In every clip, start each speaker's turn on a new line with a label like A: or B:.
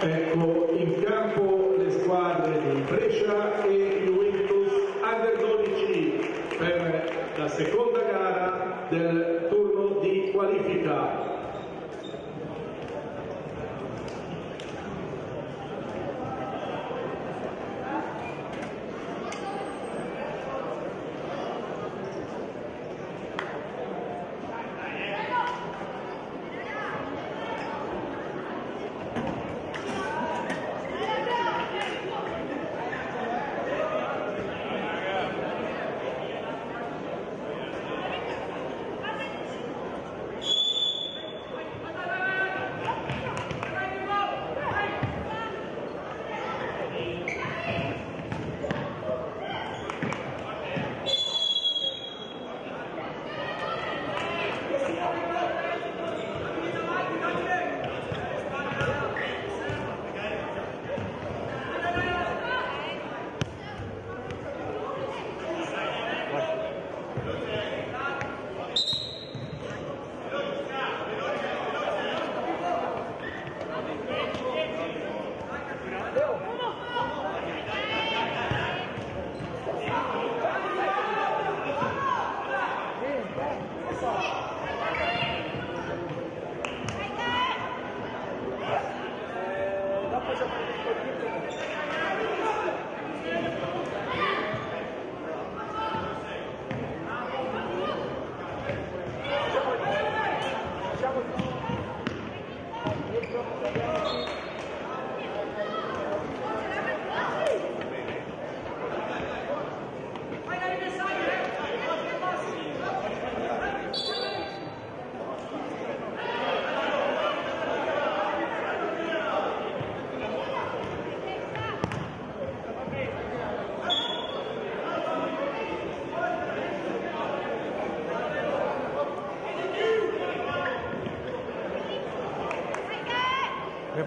A: Ecco in campo le squadre di Brescia e Juventus Under 12 per la seconda gara del turno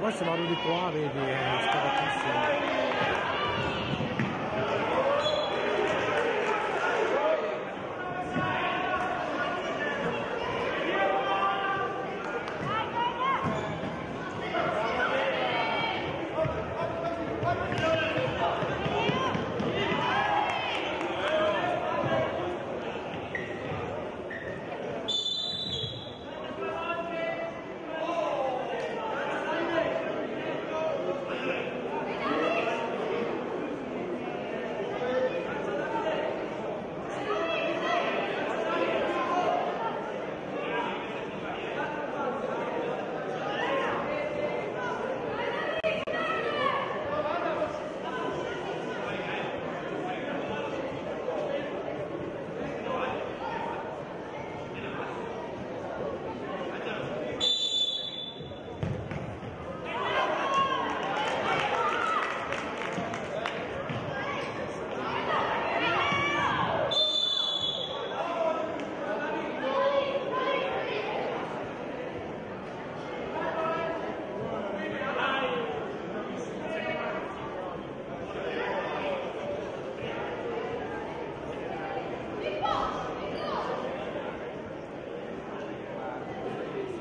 B: questo de a ricuare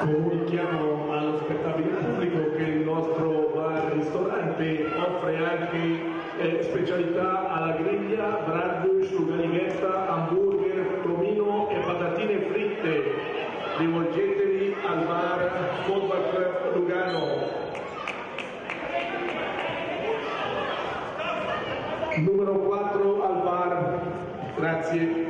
A: Comunichiamo allo spettabile pubblico che il nostro bar-ristorante offre anche eh, specialità alla griglia, bratwurst, luganighetta, hamburger, tomino e patatine fritte. Rivolgetevi al bar Football Club Lugano. Numero 4 al bar. Grazie.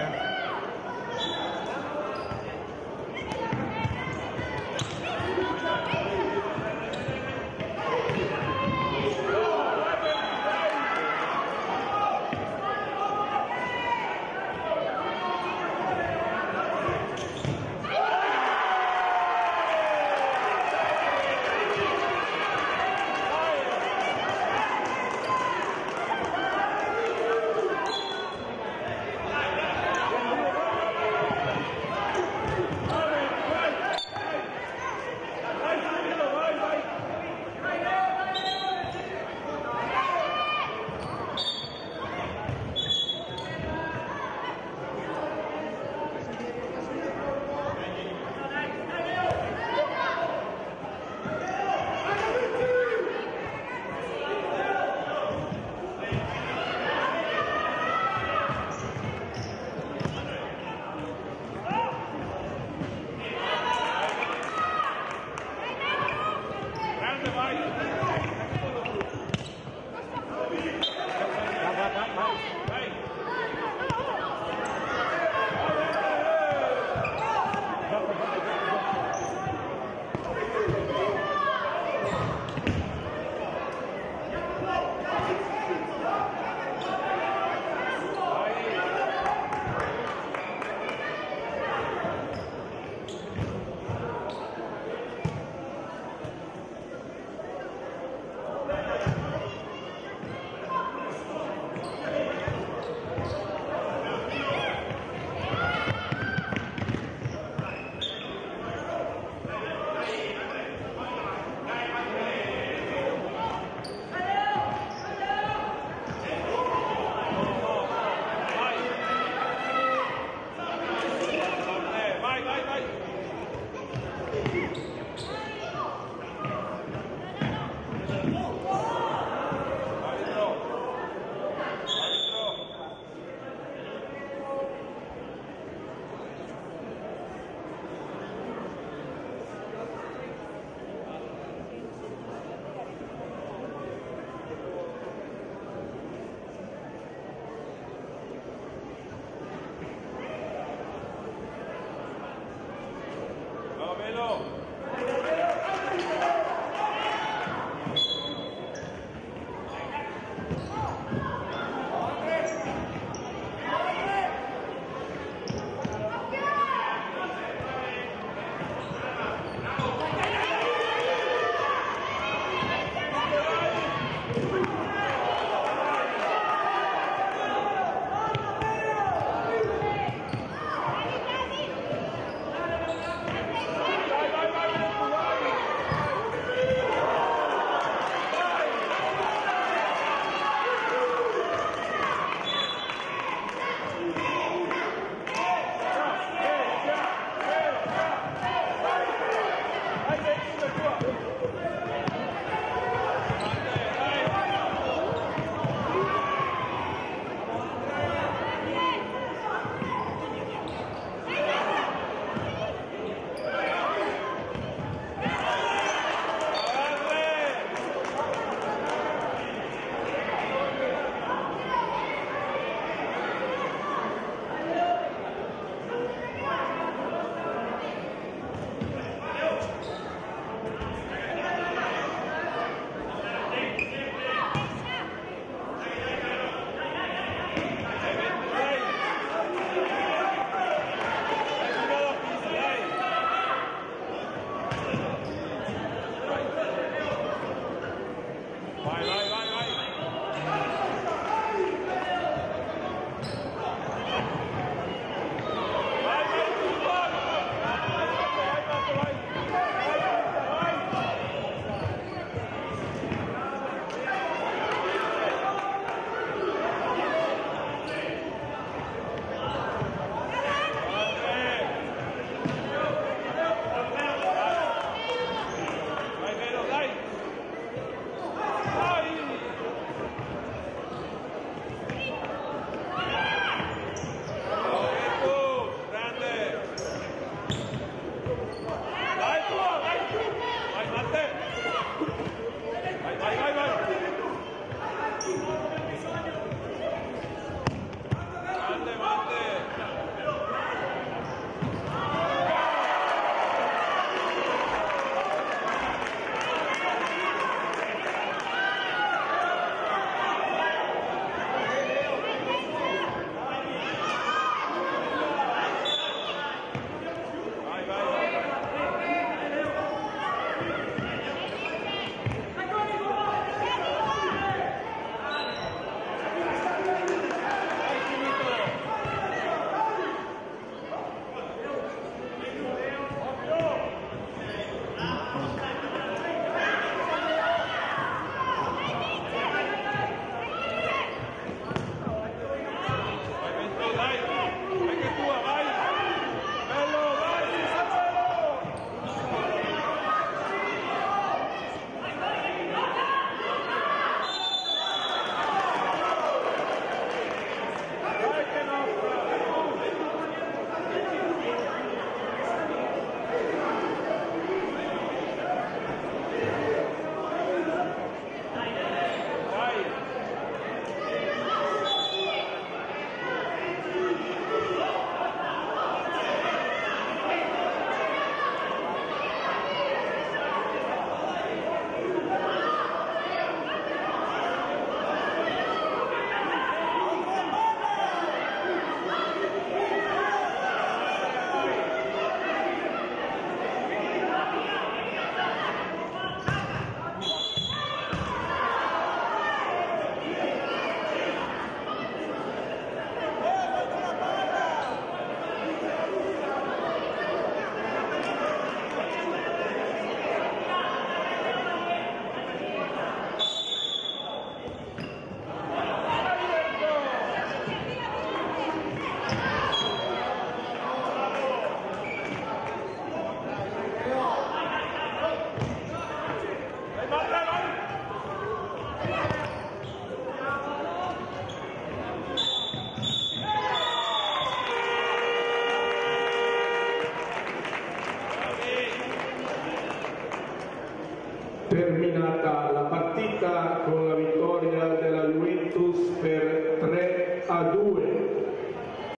A: Yeah.